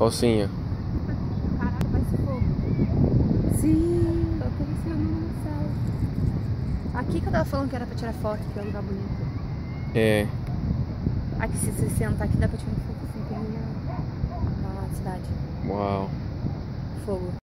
Rocinha. Caraca, fogo. Sim, no céu. Aqui que eu tava falando que era pra tirar foto, que é um lugar bonito. É. Aqui, se você sentar aqui, dá pra tirar foto assim, tem a cidade. Uau. Fogo.